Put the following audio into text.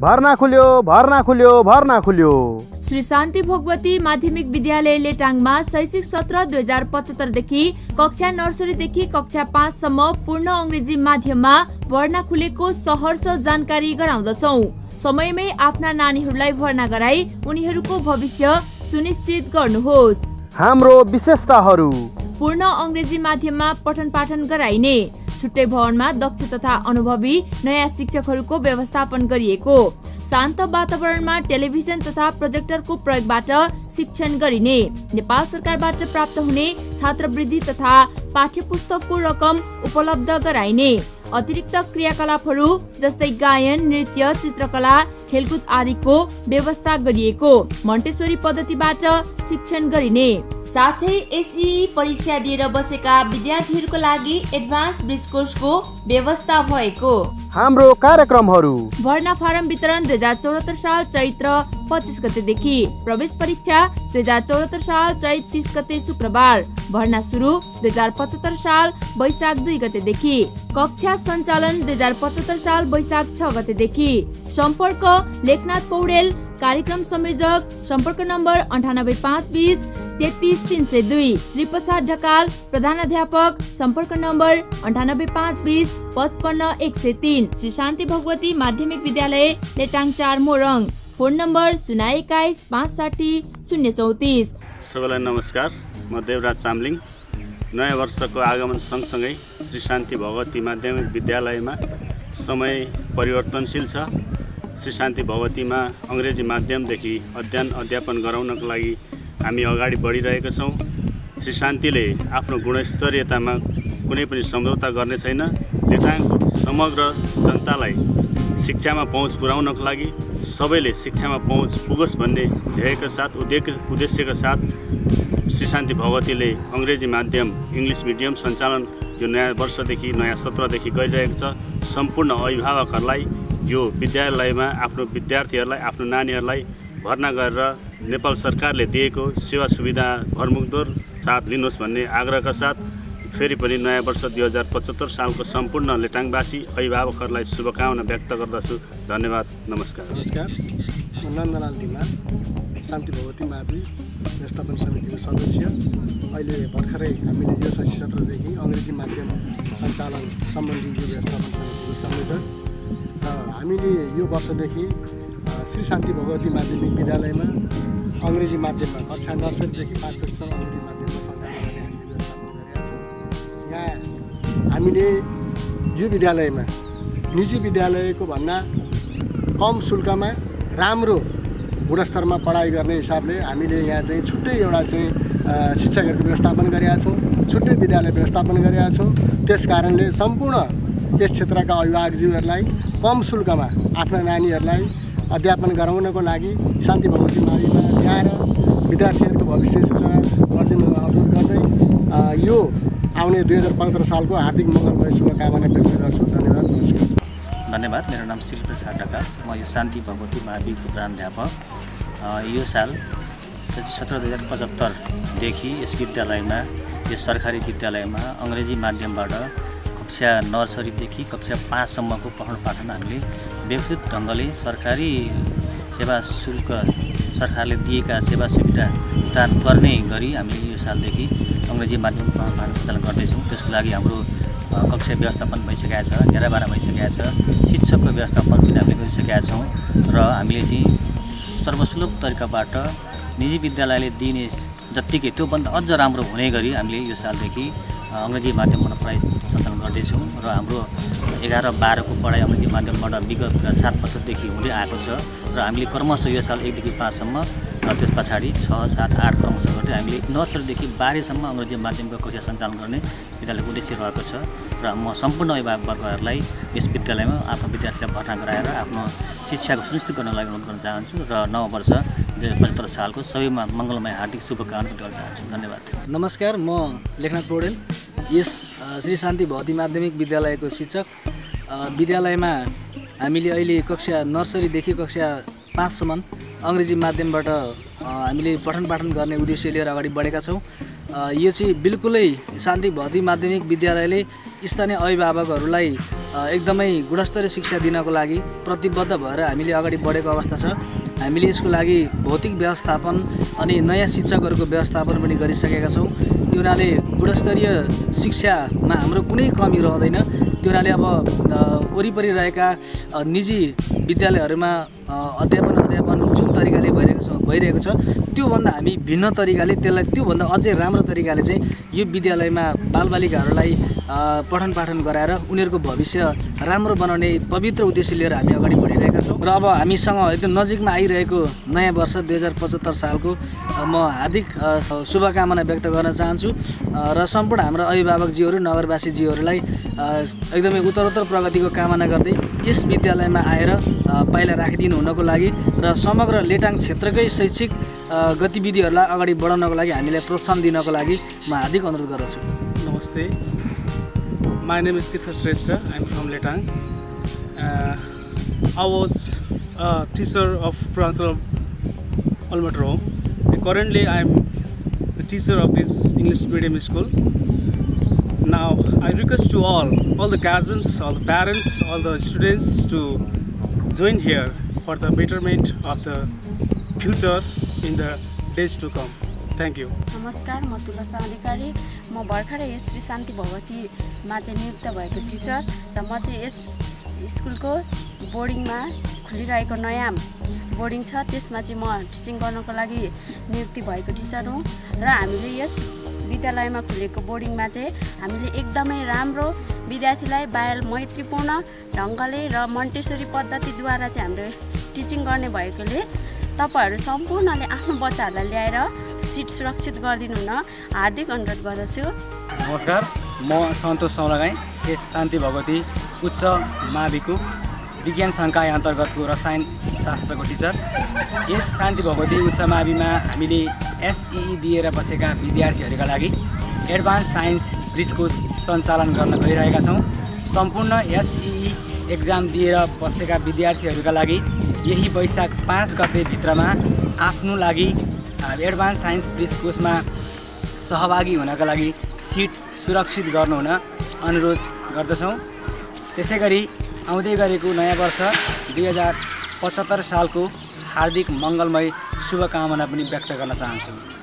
भर्ना खुल्यो भर्ना खुल्यो भर्ना खुल्यो। श्री शान्ति भगवती माध्यमिक विद्यालय लेटाङमा शैक्षिक सत्र दुई हजार पचहत्तरदेखि कक्षा नर्सरीदेखि कक्षा पाँचसम्म पूर्ण अङ्ग्रेजी माध्यममा भर्ना खुलेको सहर्ष जानकारी गराउँदछौ। समयमै आफ्ना नानीहरूलाई भर्ना गराई उनीहरूको भविष्य सुनिश्चित गर्नुहोस्। हाम्रो विशेषताहरू। पूर्ण अङ्ग्रेजी माध्यममा पठन पाठन गराइने। छुट्टै भवनमा दक्ष तथा अनुभवी नयाँ शिक्षकहरूको व्यवस्थापन गरिएको। शान्त वातावरणमा टेलिभिजन तथा प्रोजेक्टरको प्रयोगबाट शिक्षण गरिने नेपाल सरकारबाट प्राप्त हुने छात्रवृत्ति तथा पाठ्य पुस्तकको रकम उपलब्ध गराइने अतिरिक्त क्रियाकलापहरू जस्तै गायन नृत्य चित्रकला खेलकुद आदिको व्यवस्था गरिएको मन्टेश्वरी पद्धतिबाट शिक्षण गरिने। साथै एसई परीक्षा दिएर बसेका विद्यार्थीहरूको लागि एडभान्स ब्रिज कोर्सको व्यवस्था भएको। हाम्रो कार्यक्रमहरू। भर्ना फारम वितरण दुई हजार चौहत्तर साल चैत्र पच्चिस गतेदेखि प्रवेश परीक्षा दुई हजार चौहत्तर साल चैत तिस गते शुक्रबार। भर्ना सुरु दुई हजार पचहत्तर साल वैशाख दुई गतेदेखि। कक्षा सञ्चालन दुई हजार पचहत्तर साल वैशाख छ गतेदेखि। सम्पर्क लेखनाथ पौडेल कार्यक्रम संयोजक सम्पर्क नम्बर अन्ठानब्बे पाँच बिस तेत्तिस तिन सय दुई। श्री प्रसाद ढकाल प्रधानाध्यापक सम्पर्क नम्बर अन्ठानब्बे पाँच बिस पचपन्न एक सय तिन। श्री शान्ति भगवती माध्यमिक विद्यालय लेटाङ चार मोरङ। फोन नम्बर शून्य एक्काइस पाँच साठी शून्य चौतिस। सबैलाई नमस्कार। म देवराज चामलिङ। नयाँ वर्षको आगमन सँगसँगै श्री शान्ति भगवती माध्यमिक विद्यालयमा समय परिवर्तनशील छ। श्री शान्ति भगवतीमा अङ्ग्रेजी माध्यमदेखि अध्ययन अध्यापन गराउनको लागि हामी अगाडि बढिरहेका छौँ। श्री शान्तिले आफ्नो गुणस्तरीयतामा कुनै पनि सम्झौता गर्ने छैन। लेटाङको समग्र जनतालाई शिक्षामा पहुँच पुर्याउनको लागि सबैले शिक्षामा पहुँच पुगोस् भन्ने ध्येयका साथ उद्देश्य उद्देश्यका साथ श्री शान्ति भगवतीले अङ्ग्रेजी माध्यम इङ्ग्लिस मिडियम सञ्चालन यो नयाँ वर्षदेखि नयाँ सत्रदेखि गरिरहेको छ। सम्पूर्ण अभिभावकहरूलाई यो विद्यालयमा आफ्नो विद्यार्थीहरूलाई आफ्नो नानीहरूलाई भर्ना गरेर नेपाल सरकारले दिएको सेवा सुविधा भरमुग्दोर साथ लिनुहोस् भन्ने आग्रहका साथ फेरि पनि नयाँ वर्ष दुई हजार पचहत्तर सालको सम्पूर्ण लेटाङवासी अभिभावकहरूलाई शुभकामना व्यक्त गर्दछु। धन्यवाद। नमस्कार। नमस्कार। नन्दलाल ढिमा शान्ति भगवती मावि व्यवस्थापन समितिको सदस्य। अहिले भर्खरै हामीले यो शैक्षिक सत्रदेखि अङ्ग्रेजी माध्यम सञ्चालन सम्बन्धी यो व्यवस्थापन समितिको संयोजक। र हामीले यो वर्षदेखि श्री शान्ति भगवती माध्यमिक विद्यालयमा अङ्ग्रेजी माध्यममा कक्षा नर्सरीदेखि पाँच वर्षसम्म अङ्ग्रेजी माध्यममा सञ्चालन गर्ने हामीले व्यवस्थापन गरेका छौँ। यहाँ हामीले यो विद्यालयमा निजी विद्यालयको भन्दा कम शुल्कमा राम्रो गुणस्तरमा पढाइ गर्ने हिसाबले हामीले यहाँ चाहिँ छुट्टै एउटा चाहिँ शिक्षकहरूको व्यवस्थापन गरेका छौँ छुट्टै विद्यालय व्यवस्थापन गरेका छौँ। त्यस कारणले सम्पूर्ण यस क्षेत्रका अभिभावकज्यूहरूलाई कम शुल्कमा आफ्ना नानीहरूलाई अध्यापन गराउनको लागि शान्ति भगवती माविमा ल्याएर विद्यार्थीहरूको भविष्य सूचना गरिदिनु अनुरोध गर्दै यो आउने दुई हजार पन्ध्र सालको हार्दिक मङ्गलमय शुभकामना व्यक्त गर्छु। धन्यवाद नमस्कार। धन्यवाद मेरो नाम शिल्पप्रसाद ढकाल म यो शान्ति भगवती महाविद्यालयको प्राध्यापक यो साल सत्र दुई हजार पचहत्तरदेखि यस विद्यालयमा यस सरकारी विद्यालयमा अङ्ग्रेजी माध्यमबाट कक्षा नर्सरीदेखि कक्षा पाँचसम्मको पठन पाठन हामीले। व्यवस्थित ढङ्गले सरकारी सेवा शुल्क सरकारले दिएका सेवा सुविधा भुक्तान गर्ने गरी हामीले यो सालदेखि अङ्ग्रेजी माध्यमको पठन पाठन सञ्चालन गर्दैछौँ। त्यसको लागि हाम्रो कक्षा व्यवस्थापन भइसकेका छ घेराबारा भइसकेका छ शिक्षकको व्यवस्थापन पनि हामीले गरिसकेका छौँ र हामीले चाहिँ सर्वसुलभ तरिकाबाट निजी विद्यालयले दिने जत्तिकै त्योभन्दा अझ राम्रो हुने गरी हामीले यो सालदेखि अङ्ग्रेजी माध्यमबाट पढाइ गर्दैछौँ र हाम्रो एघार बाह्रको पढाइ अङ्ग्रेजी माध्यमबाट विगत सात वर्षदेखि हुँदै आएको छ र हामीले क्रमशः यो साल एकदेखि पाँचसम्म र त्यस पछाडि छ सात आठ क्रमशः गर्दै हामीले नर्सरीदेखि बाह्रसम्म अङ्ग्रेजी माध्यमको कक्षा सञ्चालन गर्ने विद्यालयको उद्देश्य रहेको छ र म सम्पूर्ण अभिभावकवर्गहरूलाई यस विद्यालयमा आफ्नो विद्यार्थीलाई भर्ना गराएर आफ्नो शिक्षाको सुनिश्चित गर्नको लागि अनुरोध गर्न चाहन्छु र नव वर्ष दुई हजार पचहत्तर सालको सबैमा मङ्गलमय हार्दिक शुभकामना गर्न चाहन्छु। धन्यवाद। नमस्कार म लेखनाथ पौडेल। यस श्री शान्ति भौतिक माध्यमिक विद्यालयको शिक्षक। विद्यालयमा हामीले अहिले कक्षा नर्सरीदेखि कक्षा पाँचसम्म अङ्ग्रेजी माध्यमबाट हामीले पठन पाठन गर्ने उद्देश्य लिएर अगाडि बढेका छौँ। यो चाहिँ बिल्कुलै शान्ति भौतिक माध्यमिक विद्यालयले स्थानीय अभिभावकहरूलाई एकदमै गुणस्तरीय शिक्षा दिनको लागि प्रतिबद्ध भएर हामीले अगाडि बढेको अवस्था छ। हामीले यसको लागि भौतिक व्यवस्थापन अनि नयाँ शिक्षकहरूको व्यवस्थापन पनि गरिसकेका छौँ। त्यो हुनाले गुणस्तरीय शिक्षामा हाम्रो कुनै कमी रहँदैन। त्यो हुनाले अब वरिपरि रहेका निजी विद्यालयहरूमा अध्यापन अध्यापन जुन तरिकाले भइरहेको छ भइरहेको छ। त्योभन्दा हामी भिन्न तरिकाले त्यसलाई त्योभन्दा अझै राम्रो तरिकाले चाहिँ यो विद्यालयमा बालबालिकाहरूलाई पठन पाठन गराएर उनीहरूको भविष्य राम्रो बनाउने पवित्र उद्देश्य लिएर हामी अगाडि बढिरहेका छौँ। र अब हामीसँग एकदम नजिकमा आइरहेको नयाँ वर्ष दुई हजार पचहत्तर सालको म हार्दिक शुभकामना व्यक्त गर्न चाहन्छु। र सम्पूर्ण हाम्रो अभिभावकजीहरू नगरवासीजीहरूलाई एकदमै उत्तरोत्तर प्रगतिको कामना गर्दै यस विद्यालयमा आएर पाइला राखिदिनु हुनको लागि र समग्र लेटाङ क्षेत्रकै शैक्षिक गतिविधिहरूलाई अगाडि बढाउनको लागि हामीलाई प्रोत्साहन दिनको लागि म हार्दिक अनुरोध गर्दछु name is Tirtha Shrestha. I'm from Letang. Uh, I was a teacher of Pranchal Almaty Home. Currently, I'm the teacher of this English medium school. Now, I request to all, all the guardians, all the parents, all the students to join here for the betterment of the future in the days to come. Thank you. नमस्कार म तुलसा अधिकारी म भर्खरै यस श्री शान्ति भगवतीमा चाहिँ नियुक्त भएको teacher र म चाहिँ यस स्कुलको बोर्डिङमा खुलिरहेको नयाँ बोर्डिङ छ त्यसमा चाहिँ म टिचिङ गर्नको लागि नियुक्ति भएको टिचर हुँ र हामीले यस विद्यालयमा खुलेको बोर्डिङमा चाहिँ हामीले एकदमै राम्रो विद्यार्थीलाई बाल मैत्रीपूर्ण ढङ्गले र मन्टेश्वरी पद्धतिद्वारा चाहिँ हाम्रो टिचिङ गर्ने भएकोले तपाईँहरू सम्पूर्णले आफ्नो बच्चाहरूलाई ल्याएर सिट सुरक्षित गरिदिनु हुन हार्दिक अनुरोध गर्दछु। नमस्कार म सन्तोष सौलागाई यस शान्ति भगवती उच्च माविको विज्ञान संकाय अन्तर्गतको रसायन शास्त्रको टिचर। यस शान्ति भगवती उच्च माविमा हामीले एसइई दिएर बसेका विद्यार्थीहरूका लागि एडभान्स साइन्स ब्रिज कोर्स सञ्चालन गर्न गइरहेका छौँ। सम्पूर्ण एसइई एक्जाम दिएर बसेका विद्यार्थीहरूका लागि यही वैशाख पाँच गतेभित्रमा आफ्नो लागि एडभान्स साइन्स ब्रिज कोर्समा सहभागी हुनका लागि सिट सुरक्षित गर्नुहुन अनुरोध गर्दछौँ। त्यसै गरी आउँदै गरेको नयाँ वर्ष दुई हजार पचहत्तर सालको हार्दिक मङ्गलमय शुभकामना पनि व्यक्त गर्न चाहन्छु।